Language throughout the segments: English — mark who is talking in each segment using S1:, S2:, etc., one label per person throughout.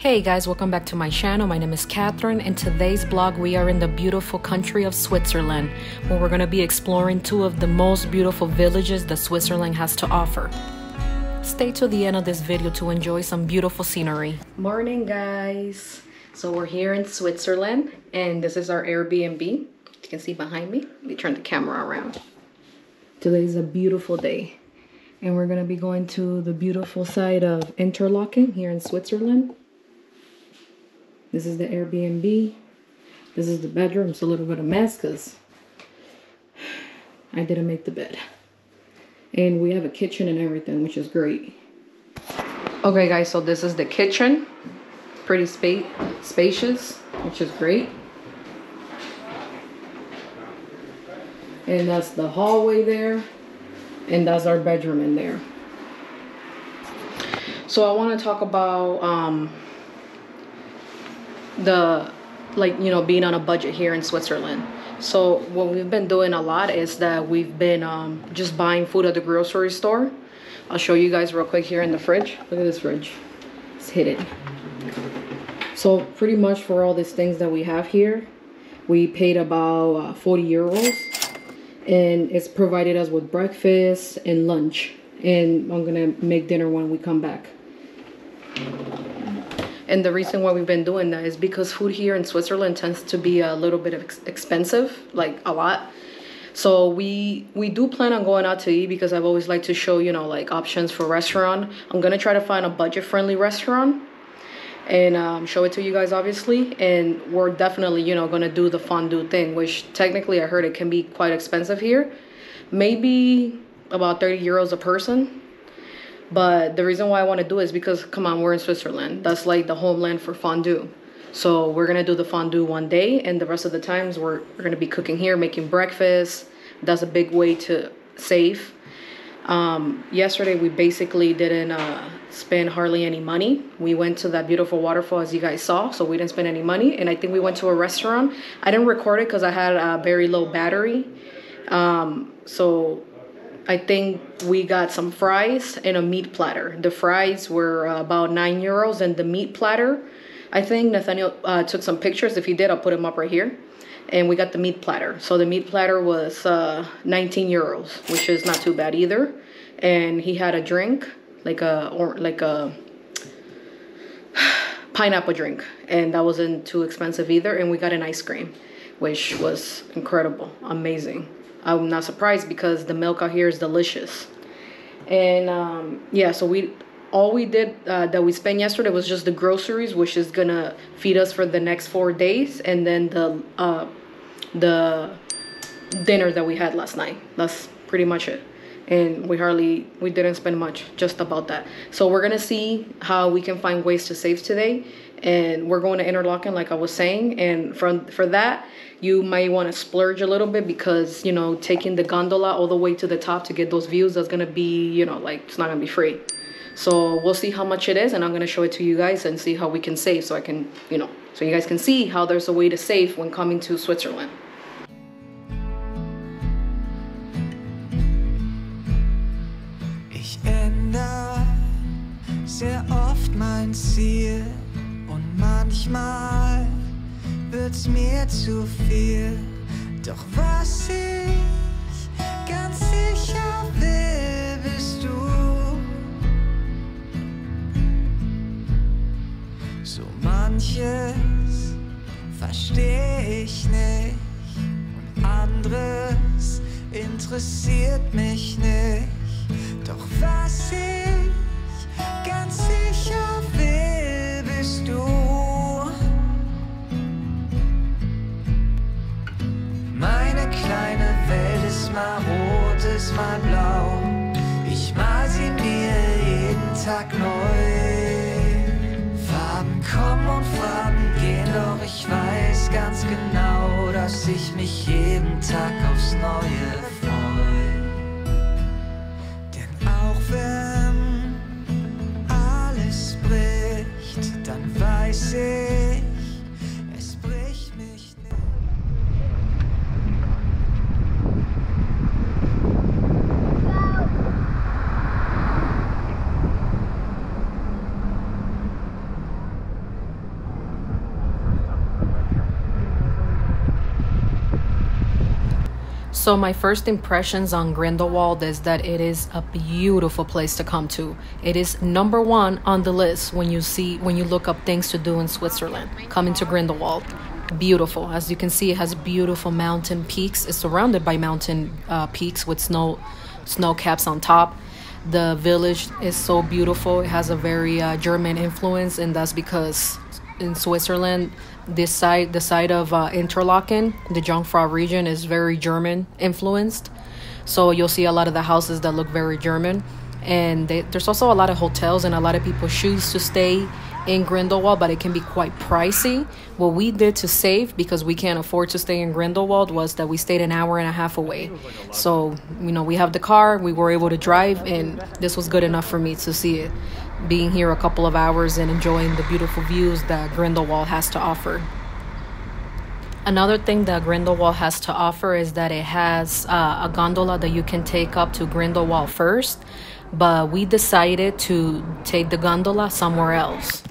S1: Hey guys, welcome back to my channel. My name is Catherine. and today's blog we are in the beautiful country of Switzerland, where we're going to be exploring two of the most beautiful villages that Switzerland has to offer. Stay to the end of this video to enjoy some beautiful scenery. Morning guys! So we're here in Switzerland and this is our Airbnb. You can see behind me. Let me turn the camera around. Today is a beautiful day and we're going to be going to the beautiful side of Interlaken here in Switzerland. This is the Airbnb. This is the bedroom. It's a little bit of mess because I didn't make the bed. And we have a kitchen and everything, which is great. Okay, guys, so this is the kitchen. Pretty spa spacious, which is great. And that's the hallway there. And that's our bedroom in there. So I want to talk about um, the like you know being on a budget here in Switzerland. So what we've been doing a lot is that we've been um, just buying food at the grocery store. I'll show you guys real quick here in the fridge. Look at this fridge. It's hidden. So pretty much for all these things that we have here, we paid about uh, 40 euros and it's provided us with breakfast and lunch. And I'm gonna make dinner when we come back. And the reason why we've been doing that is because food here in Switzerland tends to be a little bit ex expensive, like a lot. So we we do plan on going out to eat because I've always liked to show, you know, like options for restaurant. I'm to try to find a budget-friendly restaurant and um, show it to you guys obviously and we're definitely you know to do the fondue thing which technically i heard it can be quite expensive here maybe about 30 euros a person but the reason why I want to do it is because, come on, we're in Switzerland. That's like the homeland for fondue. So we're gonna do the fondue one day, and the rest of the times we're, we're gonna be cooking here, making breakfast. That's a big way to save. Um, yesterday we basically didn't uh, spend hardly any money. We went to that beautiful waterfall as you guys saw, so we didn't spend any money. And I think we went to a restaurant. I didn't record it because I had a very low battery. Um, so I think we got some fries and a meat platter. The fries were uh, about nine euros, and the meat platter, I think Nathaniel uh, took some pictures. If he did, I'll put them up right here. And we got the meat platter. So the meat platter was uh, 19 euros, which is not too bad either. And he had a drink, like a or like a pineapple drink, and that wasn't too expensive either. And we got an ice cream, which was incredible, amazing. I'm not surprised because the milk out here is delicious. And um, yeah, so we all we did uh, that we spent yesterday was just the groceries, which is gonna feed us for the next four days, and then the uh, the dinner that we had last night. That's pretty much it. And we hardly we didn't spend much, just about that. So we're gonna see how we can find ways to save today, and we're going to Interlaken, like I was saying. And from for that, you might want to splurge a little bit because you know taking the gondola all the way to the top to get those views that's gonna be you know like it's not gonna be free so we'll see how much it is and i'm gonna show it to you guys and see how we can save so i can you know so you guys can see how there's a way to save when coming to switzerland
S2: manchmal wird's mir zu viel. Doch was ich ganz sicher will, bist du. So manches verstehe ich nicht und anderes interessiert mich nicht. Doch was ich mal blau. Ich mal sie mir jeden Tag neu. Farben kommen und Farben gehen, doch ich weiß ganz genau, dass ich mich jeden Tag aufs Neue
S1: So my first impressions on Grindelwald is that it is a beautiful place to come to. It is number one on the list when you see when you look up things to do in Switzerland. Coming to Grindelwald, beautiful. As you can see, it has beautiful mountain peaks. It's surrounded by mountain uh, peaks with snow snow caps on top. The village is so beautiful. It has a very uh, German influence, and that's because in Switzerland this side the side of uh, interlaken the jungfrau region is very german influenced so you'll see a lot of the houses that look very german and they, there's also a lot of hotels and a lot of people choose to stay in Grindelwald, but it can be quite pricey. What we did to save because we can't afford to stay in Grindelwald was that we stayed an hour and a half away. So, you know, we have the car, we were able to drive, and this was good enough for me to see it being here a couple of hours and enjoying the beautiful views that Grindelwald has to offer. Another thing that Grindelwald has to offer is that it has uh, a gondola that you can take up to Grindelwald first, but we decided to take the gondola somewhere else.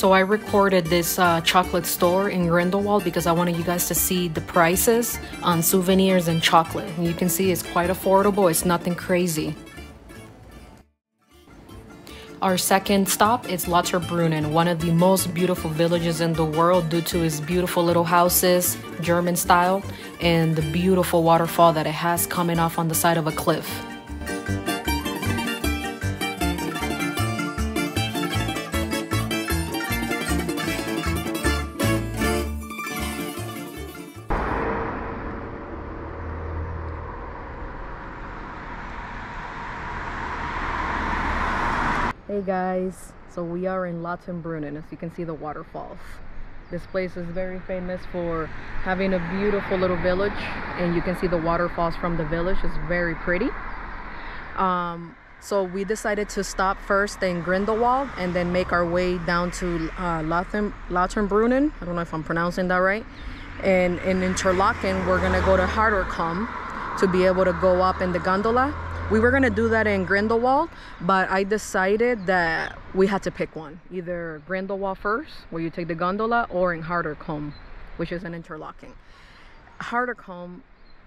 S1: So I recorded this uh, chocolate store in Grindelwald because I wanted you guys to see the prices on souvenirs and chocolate. And you can see it's quite affordable. It's nothing crazy. Our second stop is Lauterbrunnen, one of the most beautiful villages in the world due to its beautiful little houses, German style, and the beautiful waterfall that it has coming off on the side of a cliff. Hey guys, so we are in Lauterbrunnen as you can see the waterfalls. This place is very famous for having a beautiful little village and you can see the waterfalls from the village. It's very pretty. Um, so we decided to stop first in Grindelwald and then make our way down to uh, Lauterbrunnen. I don't know if I'm pronouncing that right. And in Interlaken, we're gonna go to Harder Kulm to be able to go up in the gondola we were gonna do that in Grindelwald, but I decided that we had to pick one. Either Grindelwald first, where you take the gondola, or in Harder Kulm, which is an Interlaken. Harder Kulm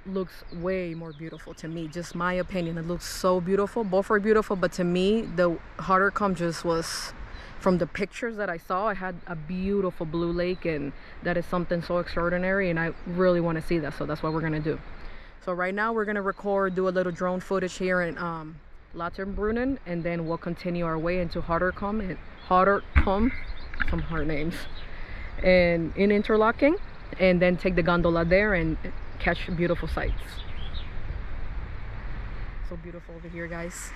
S1: looks way more beautiful to me, just my opinion. It looks so beautiful. Both are beautiful, but to me, the harder Haderkulm just was from the pictures that I saw, I had a beautiful blue lake and that is something so extraordinary and I really want to see that. So that's what we're going to do. So right now we're gonna record, do a little drone footage here in um, Lauterbrunnen, and then we'll continue our way into Harder Kulm and Harder Kulm, some hard names, and in Interlaken, and then take the gondola there and catch beautiful sights. So beautiful over here, guys.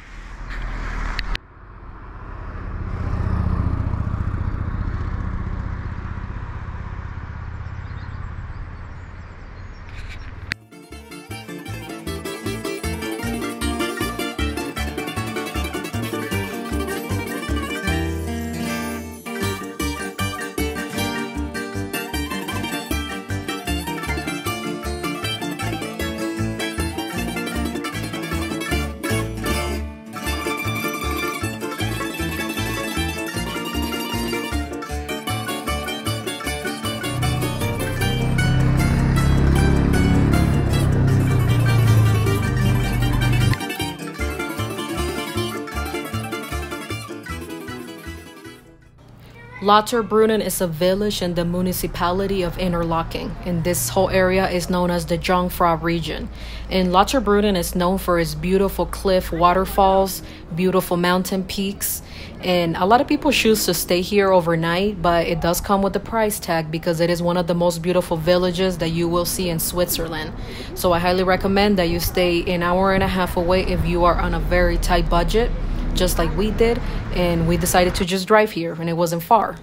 S1: Lauterbrunnen is a village in the municipality of Interlaken, and this whole area is known as the Jungfrau region. And Lauterbrunnen is known for its beautiful cliff waterfalls, beautiful mountain peaks, and a lot of people choose to stay here overnight, but it does come with a price tag because it is one of the most beautiful villages that you will see in Switzerland. So I highly recommend that you stay an hour and a half away if you are on a very tight budget just like we did, and we decided to just drive here, and it wasn't far.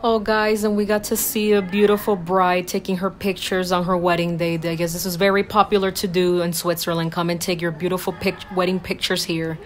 S1: Oh, guys, and we got to see a beautiful bride taking her pictures on her wedding day. I guess this is very popular to do in Switzerland. Come and take your beautiful pic wedding pictures here.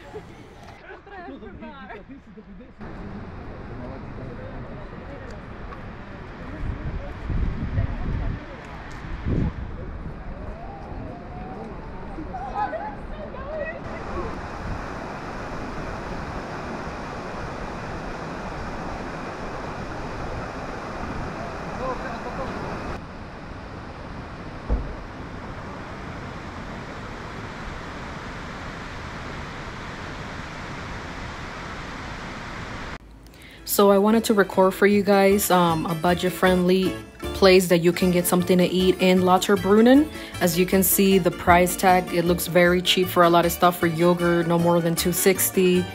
S1: So I wanted to record for you guys um, a budget-friendly place that you can get something to eat in Lauterbrunnen. As you can see, the price tag, it looks very cheap for a lot of stuff. For yogurt, no more than 260.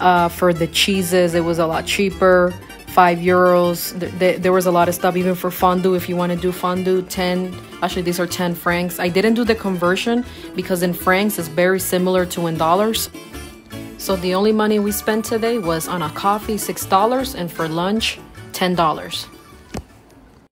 S1: Uh, for the cheeses, it was a lot cheaper. Five euros. Th there was a lot of stuff, even for fondue. If you want to do fondue, 10. Actually, these are 10 francs. I didn't do the conversion because in francs, it's very similar to in dollars. So the only money we spent today was on a coffee, $6, and for lunch, $10.